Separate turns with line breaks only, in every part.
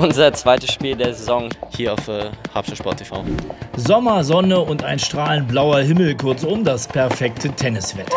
unser zweites Spiel der Saison hier auf äh, Hauptstadt TV.
Sommer, Sonne und ein strahlend blauer Himmel, kurzum das perfekte Tenniswetter.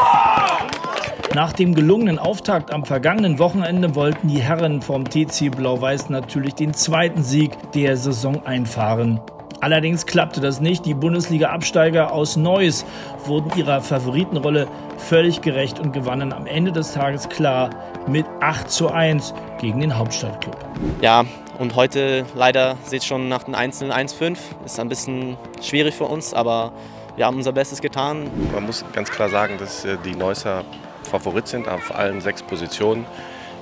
Nach dem gelungenen Auftakt am vergangenen Wochenende wollten die Herren vom TC Blau-Weiß natürlich den zweiten Sieg der Saison einfahren. Allerdings klappte das nicht. Die Bundesliga-Absteiger aus Neuss wurden ihrer Favoritenrolle völlig gerecht und gewannen am Ende des Tages klar mit 8 zu 1 gegen den Hauptstadtclub.
Ja, und heute leider sieht es schon nach den einzelnen 1-5. Ist ein bisschen schwierig für uns, aber wir haben unser Bestes getan.
Man muss ganz klar sagen, dass äh, die Neusser Favorit sind auf allen sechs Positionen.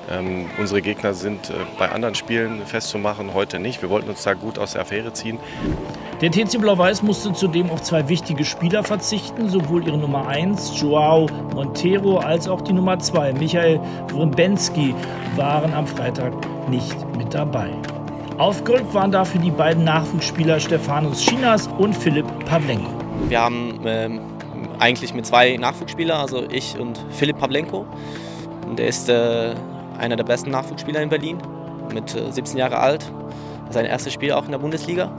Ähm, unsere Gegner sind äh, bei anderen Spielen festzumachen, heute nicht. Wir wollten uns da gut aus der Affäre ziehen.
Der TC Blau-Weiß musste zudem auf zwei wichtige Spieler verzichten, sowohl ihre Nummer 1, Joao Montero, als auch die Nummer 2, Michael Wrembensky, waren am Freitag nicht mit dabei. Aufgerückt waren dafür die beiden Nachwuchsspieler Stefanos Chinas und Philipp Pavlenko.
Wir haben ähm, eigentlich mit zwei Nachwuchsspielern, also ich und Philipp Pavlenko. Und der ist äh, einer der besten Nachwuchsspieler in Berlin, mit 17 äh, Jahre alt. Sein erstes Spiel auch in der Bundesliga.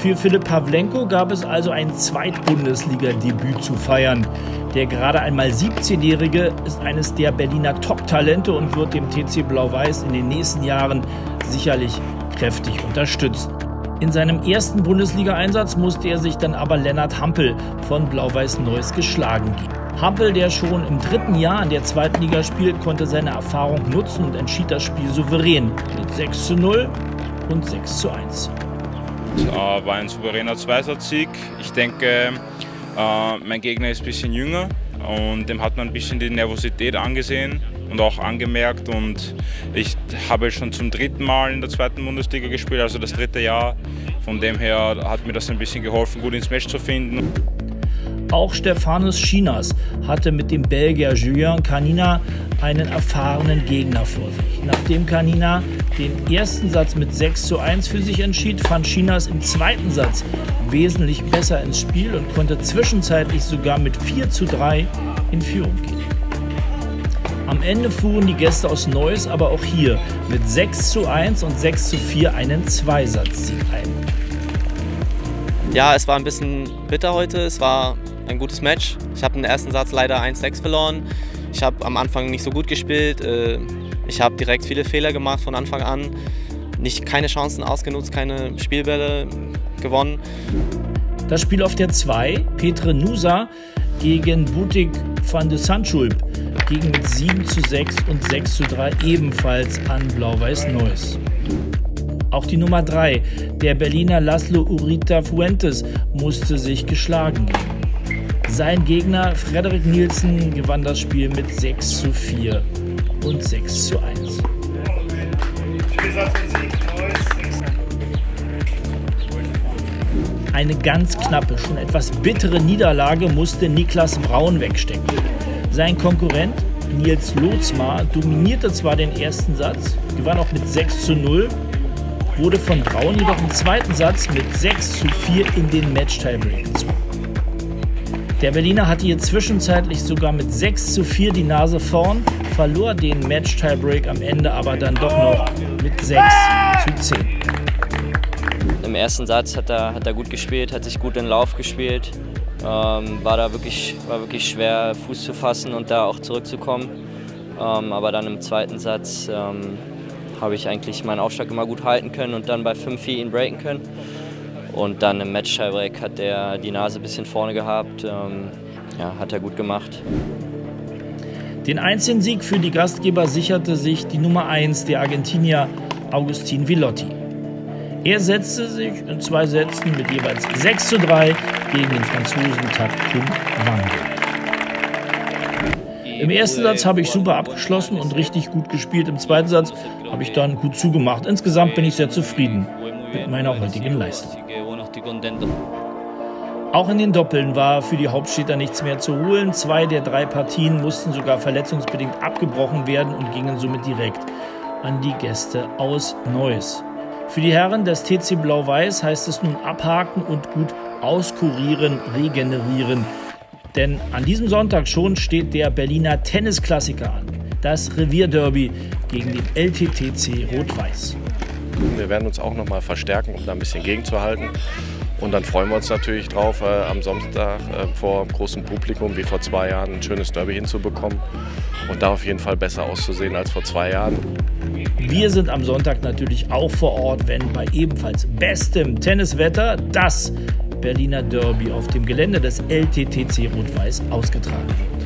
Für Philipp Pavlenko gab es also ein Zweitbundesliga-Debüt zu feiern. Der gerade einmal 17-Jährige ist eines der Berliner Top-Talente und wird dem TC Blau-Weiß in den nächsten Jahren sicherlich kräftig unterstützen. In seinem ersten Bundesliga-Einsatz musste er sich dann aber Lennart Hampel von Blau-Weiß Neuss geschlagen geben. Hampel, der schon im dritten Jahr in der zweiten Liga spielt, konnte seine Erfahrung nutzen und entschied das Spiel souverän mit 6 zu 0 und 6 zu 1.
Äh, war ein souveräner Zweisatzsieg. Ich denke, äh, mein Gegner ist ein bisschen jünger und dem hat man ein bisschen die Nervosität angesehen und auch angemerkt. Und ich habe schon zum dritten Mal in der zweiten Bundesliga gespielt, also das dritte Jahr. Von dem her hat mir das ein bisschen geholfen, gut ins Match zu finden.
Auch Stefanos Chinas hatte mit dem Belgier Julien Canina einen erfahrenen Gegner vor sich. Nachdem Canina den ersten Satz mit 6 zu 1 für sich entschied, fand Chinas im zweiten Satz wesentlich besser ins Spiel und konnte zwischenzeitlich sogar mit 4 zu 3 in Führung gehen. Am Ende fuhren die Gäste aus Neuss aber auch hier mit 6 zu 1 und 6 zu 4 einen Zweisatz-Sieg ein.
Ja, es war ein bisschen bitter heute. Es war ein gutes Match. Ich habe den ersten Satz leider 1-6 verloren. Ich habe am Anfang nicht so gut gespielt. Äh, ich habe direkt viele Fehler gemacht von Anfang an. Nicht keine Chancen ausgenutzt, keine Spielbälle gewonnen.
Das Spiel auf der 2, Petre Nusa gegen Butik van de Sandschulp, ging mit 7 zu 6 und 6 zu 3 ebenfalls an Blau-Weiß Neuss. Auch die Nummer 3, der Berliner Laszlo Urita Fuentes, musste sich geschlagen geben. Sein Gegner Frederik Nielsen gewann das Spiel mit 6 zu 4 und 6 zu 1. Eine ganz knappe, schon etwas bittere Niederlage musste Niklas Braun wegstecken. Sein Konkurrent Nils Lotzmar dominierte zwar den ersten Satz, gewann auch mit 6 zu 0, wurde von Braun jedoch im zweiten Satz mit 6 zu 4 in den Match-Tiebreak gezogen. Der Berliner hatte hier zwischenzeitlich sogar mit 6 zu 4 die Nase vorn, verlor den Match-Tiebreak am Ende aber dann doch noch mit 6 zu 10.
Im ersten Satz hat er, hat er gut gespielt, hat sich gut in den Lauf gespielt. Ähm, war da wirklich, war wirklich schwer, Fuß zu fassen und da auch zurückzukommen. Ähm, aber dann im zweiten Satz ähm, habe ich eigentlich meinen Aufschlag immer gut halten können und dann bei 5-4 ihn breaken können. Und dann im match tiebreak hat er die Nase ein bisschen vorne gehabt. Ähm, ja, hat er gut gemacht.
Den einzigen Sieg für die Gastgeber sicherte sich die Nummer 1 der Argentinier Augustin Villotti. Er setzte sich in zwei Sätzen mit jeweils 6 zu 3 gegen den Franzosen Takum Wangel. Im ersten Satz habe ich super abgeschlossen und richtig gut gespielt. Im zweiten Satz habe ich dann gut zugemacht. Insgesamt bin ich sehr zufrieden mit meiner heutigen Leistung. Auch in den Doppeln war für die Hauptstädter nichts mehr zu holen. Zwei der drei Partien mussten sogar verletzungsbedingt abgebrochen werden und gingen somit direkt an die Gäste aus Neuss. Für die Herren des TC Blau-Weiß heißt es nun abhaken und gut auskurieren, regenerieren. Denn an diesem Sonntag schon steht der Berliner Tennisklassiker an. das Revierderby gegen den LTTC Rot-Weiß.
Wir werden uns auch noch mal verstärken, um da ein bisschen gegenzuhalten. Und dann freuen wir uns natürlich drauf, äh, am Samstag äh, vor großem Publikum wie vor zwei Jahren ein schönes Derby hinzubekommen und da auf jeden Fall besser auszusehen als vor zwei Jahren.
Wir sind am Sonntag natürlich auch vor Ort, wenn bei ebenfalls bestem Tenniswetter das Berliner Derby auf dem Gelände des LTTC Rot-Weiß ausgetragen wird.